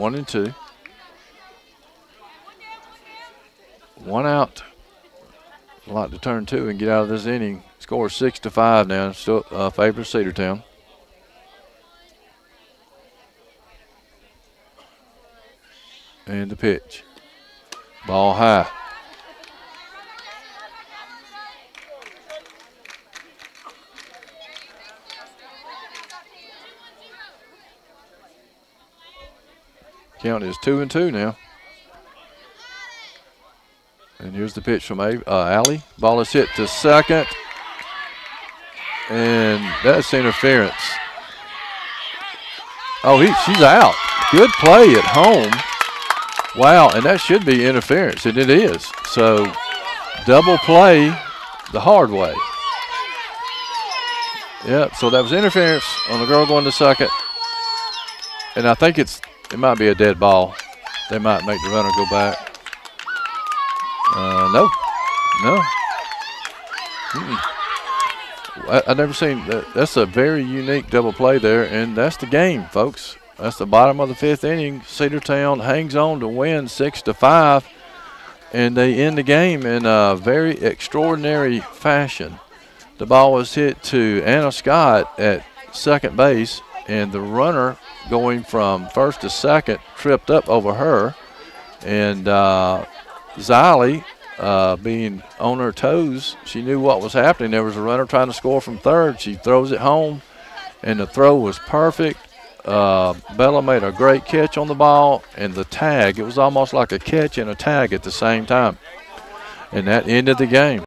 one and two. One out. A lot to turn two and get out of this inning. Score six to five now. Still uh, favor Cedartown. And the pitch. Ball high. Count is two and two now. And here's the pitch from uh, Alley. Ball is hit to second. And that's interference. Oh, he, she's out. Good play at home. Wow, and that should be interference, and it is. So double play the hard way. Yep, so that was interference on the girl going to second. And I think it's it might be a dead ball. They might make the runner go back. Uh, no, no. Mm -mm. I, have never seen that. That's a very unique double play there, and that's the game, folks. That's the bottom of the fifth inning. Cedartown hangs on to win six to five, and they end the game in a very extraordinary fashion. The ball was hit to Anna Scott at second base, and the runner going from first to second tripped up over her, and uh, Ziley uh, being on her toes, she knew what was happening. There was a runner trying to score from third. She throws it home, and the throw was perfect. Uh, Bella made a great catch on the ball, and the tag, it was almost like a catch and a tag at the same time. And that ended the game.